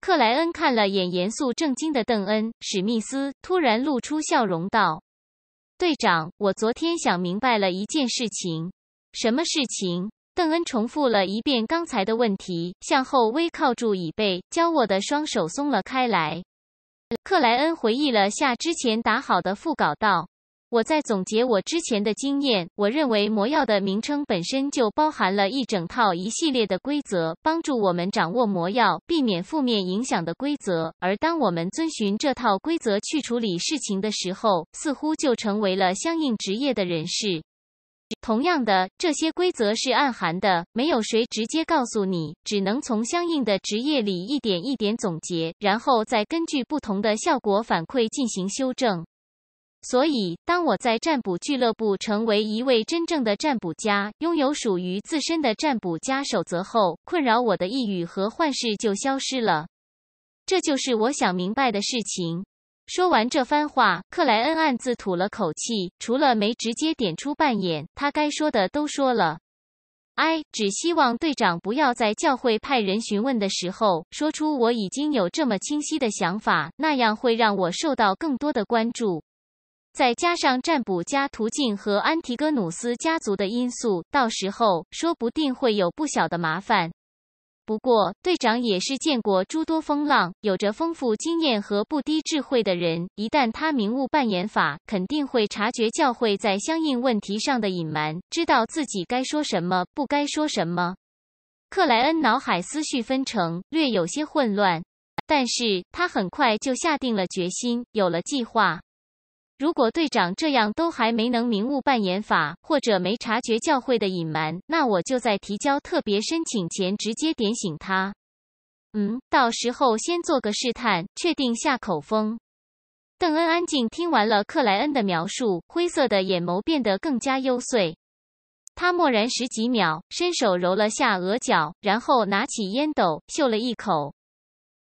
克莱恩看了眼严肃正经的邓恩，史密斯突然露出笑容道：“队长，我昨天想明白了一件事情。什么事情？”邓恩重复了一遍刚才的问题，向后微靠住椅背，娇卧的双手松了开来。克莱恩回忆了下之前打好的副稿，道：“我在总结我之前的经验。我认为魔药的名称本身就包含了一整套一系列的规则，帮助我们掌握魔药、避免负面影响的规则。而当我们遵循这套规则去处理事情的时候，似乎就成为了相应职业的人士。同样的，这些规则是暗含的，没有谁直接告诉你，只能从相应的职业里一点一点总结，然后再根据不同的效果反馈进行修正。所以，当我在占卜俱乐部成为一位真正的占卜家，拥有属于自身的占卜家守则后，困扰我的抑郁和幻视就消失了。这就是我想明白的事情。说完这番话，克莱恩暗自吐了口气，除了没直接点出扮演，他该说的都说了。哎，只希望队长不要在教会派人询问的时候，说出我已经有这么清晰的想法，那样会让我受到更多的关注。再加上占卜家途径和安提戈努斯家族的因素，到时候说不定会有不小的麻烦。不过，队长也是见过诸多风浪，有着丰富经验和不低智慧的人。一旦他明悟扮演法，肯定会察觉教会在相应问题上的隐瞒，知道自己该说什么，不该说什么。克莱恩脑海思绪纷呈，略有些混乱，但是他很快就下定了决心，有了计划。如果队长这样都还没能明悟扮演法，或者没察觉教会的隐瞒，那我就在提交特别申请前直接点醒他。嗯，到时候先做个试探，确定下口风。邓恩安静听完了克莱恩的描述，灰色的眼眸变得更加幽邃。他默然十几秒，伸手揉了下额角，然后拿起烟斗，嗅了一口。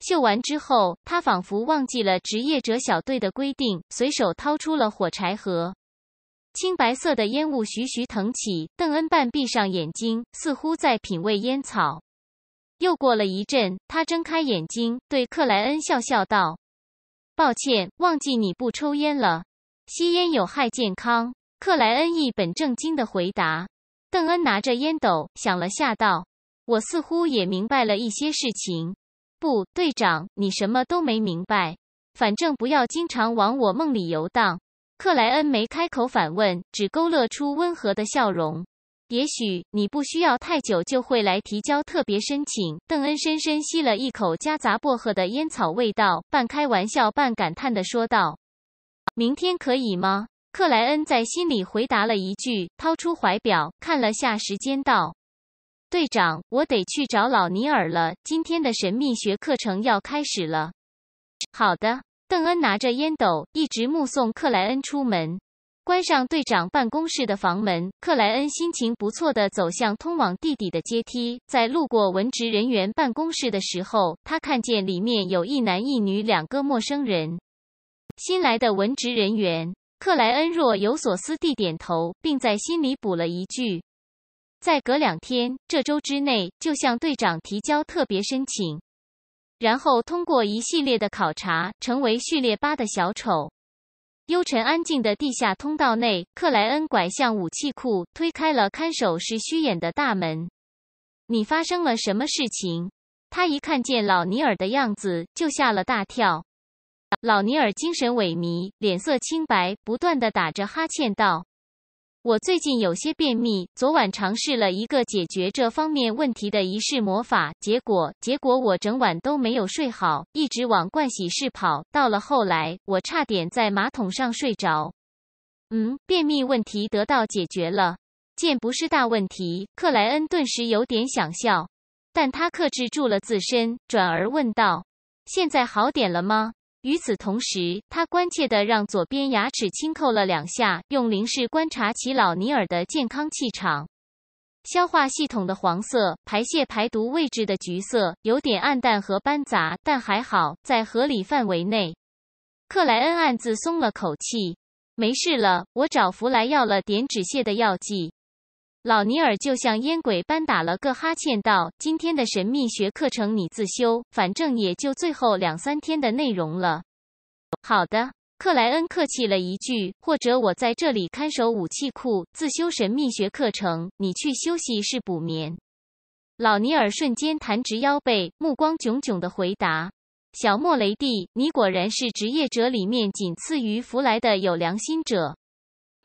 嗅完之后，他仿佛忘记了职业者小队的规定，随手掏出了火柴盒。青白色的烟雾徐徐腾起，邓恩半闭上眼睛，似乎在品味烟草。又过了一阵，他睁开眼睛，对克莱恩笑笑道：“抱歉，忘记你不抽烟了。吸烟有害健康。”克莱恩一本正经的回答。邓恩拿着烟斗，想了下道：“我似乎也明白了一些事情。”不，队长，你什么都没明白。反正不要经常往我梦里游荡。克莱恩没开口反问，只勾勒出温和的笑容。也许你不需要太久就会来提交特别申请。邓恩深深吸了一口夹杂薄荷的烟草味道，半开玩笑半感叹的说道：“明天可以吗？”克莱恩在心里回答了一句，掏出怀表看了下时间，道。队长，我得去找老尼尔了。今天的神秘学课程要开始了。好的，邓恩拿着烟斗，一直目送克莱恩出门，关上队长办公室的房门。克莱恩心情不错的走向通往地底的阶梯，在路过文职人员办公室的时候，他看见里面有一男一女两个陌生人。新来的文职人员，克莱恩若有所思地点头，并在心里补了一句。再隔两天，这周之内就向队长提交特别申请，然后通过一系列的考察，成为序列八的小丑。幽沉安静的地下通道内，克莱恩拐向武器库，推开了看守是虚掩的大门。你发生了什么事情？他一看见老尼尔的样子，就吓了大跳。老尼尔精神萎靡，脸色青白，不断的打着哈欠道。我最近有些便秘，昨晚尝试了一个解决这方面问题的仪式魔法，结果结果我整晚都没有睡好，一直往盥洗室跑，到了后来，我差点在马桶上睡着。嗯，便秘问题得到解决了，见不是大问题。克莱恩顿时有点想笑，但他克制住了自身，转而问道：“现在好点了吗？”与此同时，他关切地让左边牙齿轻叩了两下，用灵视观察起老尼尔的健康气场。消化系统的黄色，排泄排毒位置的橘色，有点暗淡和斑杂，但还好在合理范围内。克莱恩暗自松了口气，没事了。我找福来要了点止泻的药剂。老尼尔就像烟鬼般打了个哈欠，道：“今天的神秘学课程你自修，反正也就最后两三天的内容了。”好的，克莱恩客气了一句，或者我在这里看守武器库，自修神秘学课程，你去休息室补眠。老尼尔瞬间弹直腰背，目光炯炯的回答：“小莫雷蒂，你果然是职业者里面仅次于弗莱的有良心者。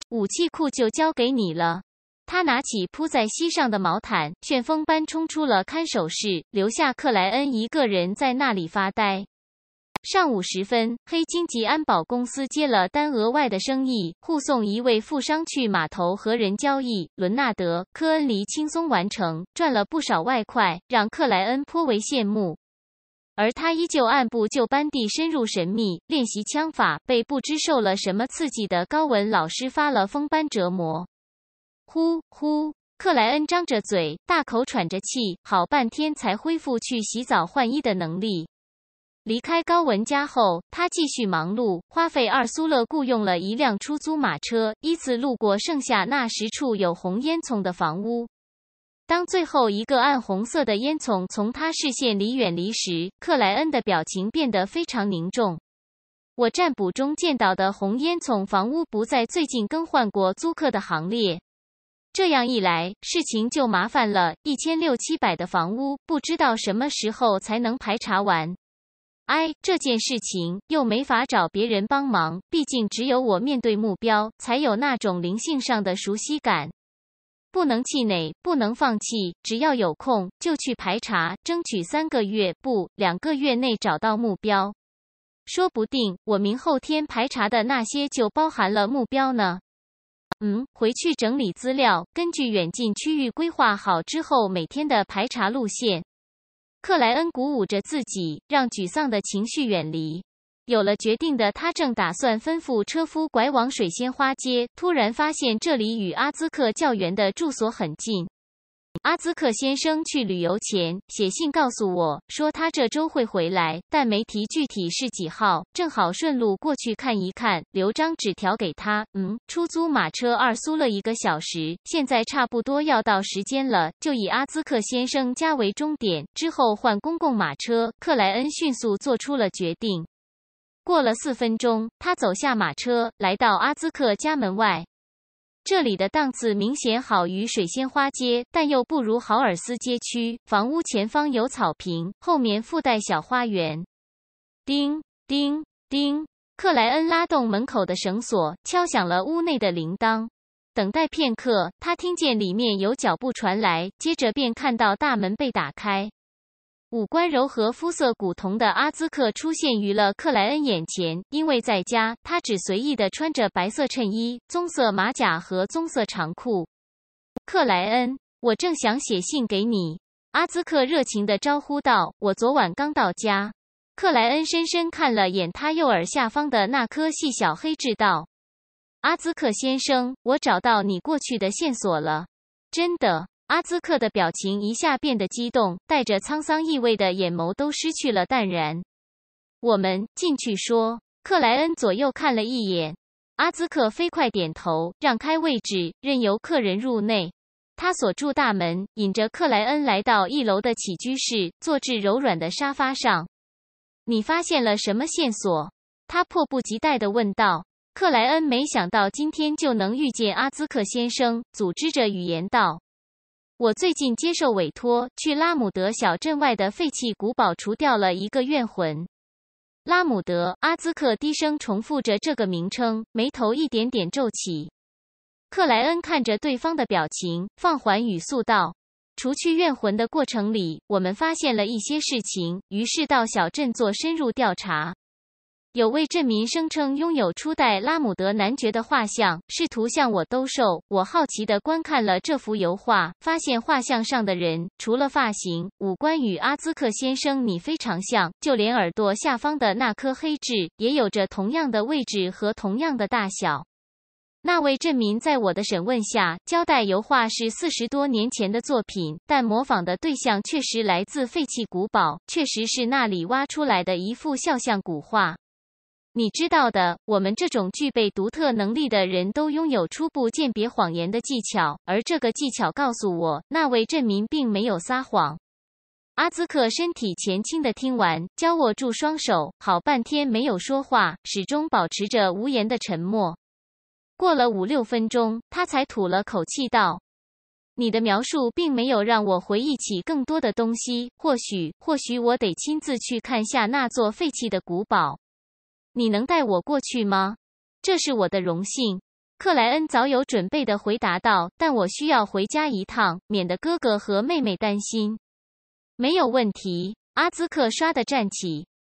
武器库就交给你了。”他拿起铺在膝上的毛毯，旋风般冲出了看守室，留下克莱恩一个人在那里发呆。上午时分，黑金吉安保公司接了单额外的生意，护送一位富商去码头和人交易。伦纳德·科恩离轻松完成，赚了不少外快，让克莱恩颇为羡慕。而他依旧按部就班地深入神秘练习枪法，被不知受了什么刺激的高文老师发了疯般折磨。呼呼，克莱恩张着嘴，大口喘着气，好半天才恢复去洗澡换衣的能力。离开高文家后，他继续忙碌，花费二苏勒雇佣了一辆出租马车，依次路过剩下那十处有红烟囱的房屋。当最后一个暗红色的烟囱从他视线里远离时，克莱恩的表情变得非常凝重。我占卜中见到的红烟囱房屋不在最近更换过租客的行列。这样一来，事情就麻烦了。一千六七百的房屋，不知道什么时候才能排查完。哎，这件事情又没法找别人帮忙，毕竟只有我面对目标，才有那种灵性上的熟悉感。不能气馁，不能放弃，只要有空就去排查，争取三个月不两个月内找到目标。说不定我明后天排查的那些就包含了目标呢。嗯，回去整理资料，根据远近区域规划好之后每天的排查路线。克莱恩鼓舞着自己，让沮丧的情绪远离。有了决定的他，正打算吩咐车夫拐往水仙花街，突然发现这里与阿兹克教员的住所很近。阿兹克先生去旅游前写信告诉我说他这周会回来，但没提具体是几号。正好顺路过去看一看，留张纸条给他。嗯，出租马车二苏了一个小时，现在差不多要到时间了，就以阿兹克先生家为终点，之后换公共马车。克莱恩迅速做出了决定。过了四分钟，他走下马车，来到阿兹克家门外。这里的档次明显好于水仙花街，但又不如豪尔斯街区。房屋前方有草坪，后面附带小花园。叮叮叮，克莱恩拉动门口的绳索，敲响了屋内的铃铛。等待片刻，他听见里面有脚步传来，接着便看到大门被打开。五官柔和、肤色古铜的阿兹克出现于了克莱恩眼前。因为在家，他只随意的穿着白色衬衣、棕色马甲和棕色长裤。克莱恩，我正想写信给你。阿兹克热情的招呼道：“我昨晚刚到家。”克莱恩深深看了眼他右耳下方的那颗细小黑痣，道：“阿兹克先生，我找到你过去的线索了。真的。”阿兹克的表情一下变得激动，带着沧桑意味的眼眸都失去了淡然。我们进去说。克莱恩左右看了一眼，阿兹克飞快点头，让开位置，任由客人入内。他锁住大门，引着克莱恩来到一楼的起居室，坐至柔软的沙发上。你发现了什么线索？他迫不及待地问道。克莱恩没想到今天就能遇见阿兹克先生，组织着语言道。我最近接受委托，去拉姆德小镇外的废弃古堡除掉了一个怨魂。拉姆德，阿兹克低声重复着这个名称，眉头一点点皱起。克莱恩看着对方的表情，放缓语速道：“除去怨魂的过程里，我们发现了一些事情，于是到小镇做深入调查。”有位镇民声称拥有初代拉姆德男爵的画像，试图向我兜售。我好奇地观看了这幅油画，发现画像上的人除了发型、五官与阿兹克先生你非常像，就连耳朵下方的那颗黑痣也有着同样的位置和同样的大小。那位镇民在我的审问下交代，油画是四十多年前的作品，但模仿的对象确实来自废弃古堡，确实是那里挖出来的一幅肖像古画。你知道的，我们这种具备独特能力的人都拥有初步鉴别谎言的技巧，而这个技巧告诉我，那位镇民并没有撒谎。阿兹克身体前倾的听完，交握住双手，好半天没有说话，始终保持着无言的沉默。过了五六分钟，他才吐了口气道：“你的描述并没有让我回忆起更多的东西，或许，或许我得亲自去看下那座废弃的古堡。你能带我过去吗？这是我的荣幸。”克莱恩早有准备的回答道：“但我需要回家一趟，免得哥哥和妹妹担心。”没有问题。阿兹克唰的站起，